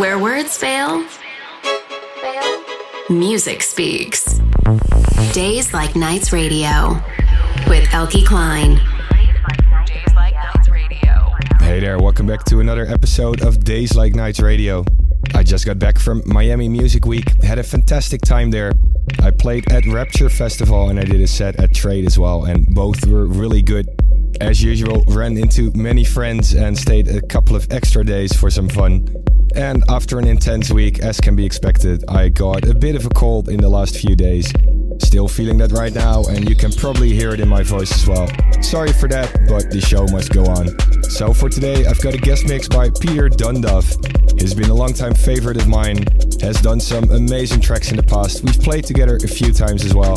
Where words fail, music speaks. Days Like Nights Radio with Eelke Kleijn. Hey there, welcome back to another episode of Days Like Nights Radio. I just got back from Miami Music Week, had a fantastic time there. I played at Rapture Festival and I did a set at Trade as well, and both were really good. As usual, ran into many friends and stayed a couple of extra days for some fun. And after an intense week, as can be expected, I got a bit of a cold in the last few days. Still feeling that right now, and you can probably hear it in my voice as well. Sorry for that, but the show must go on. So for today, I've got a guest mix by Petar Dundov. He's been a long-time favorite of mine, has done some amazing tracks in the past. We've played together a few times as well.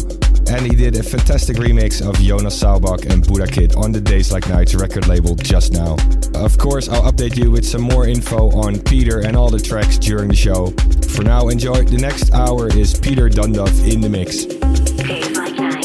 And he did a fantastic remix of Jonas Saalbach and Budakid on the Days Like Nights record label just now. Of course, I'll update you with some more info on Petar and all the tracks during the show. For now, enjoy. The next hour is Petar Dundov in the mix. Days Like Nights.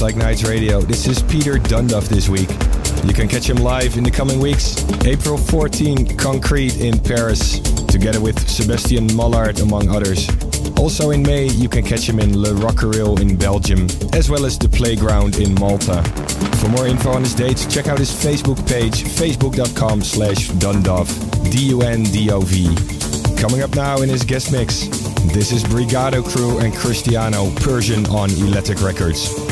Like Nights Radio. This is Petar Dundov this week. You can catch him live in the coming weeks. April 14, Concrete in Paris, together with Sebastian Mollard, among others. Also in May, you can catch him in Le Rockerill in Belgium, as well as The Playground in Malta. For more info on his dates, check out his Facebook page, facebook.com slash Dundov, D-U-N-D-O-V. Coming up now in his guest mix, this is Brigado Crew and Crisstiano Persian on Eleatics Records.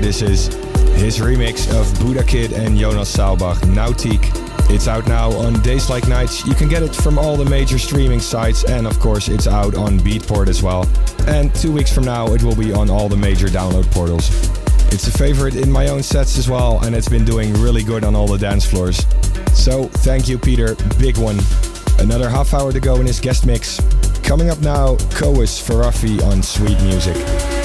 This is. His remix of Budakid and Jonas Saalbach, Nautique. It's out now on Days Like Nights. You can get it from all the major streaming sites, and of course, it's out on Beatport as well. And two weeks from now, it will be on all the major download portals. It's a favorite in my own sets as well, and it's been doing really good on all the dance floors. So, thank you, Petar. Big one. Another half hour to go in his guest mix. Coming up now, Coeus Farafi on Sweet Musique.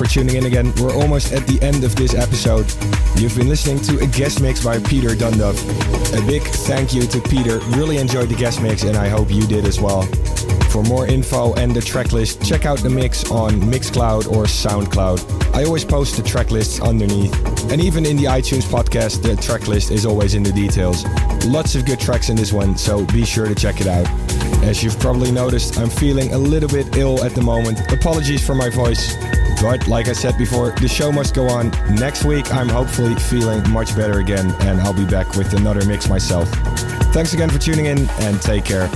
For tuning in again. We're almost at the end of this episode. You've been listening to a guest mix by Petar Dundov. A big thank you to Petar. Really enjoyed the guest mix, and I hope you did as well. For more info and the track list, check out the mix on Mixcloud or Soundcloud. I always post the track lists underneath. And even in the iTunes podcast, the track list is always in the details. Lots of good tracks in this one, so be sure to check it out. As you've probably noticed, I'm feeling a little bit ill at the moment. Apologies for my voice. But like I said before, the show must go on. Next week, I'm hopefully feeling much better again, and I'll be back with another mix myself. Thanks again for tuning in, and take care.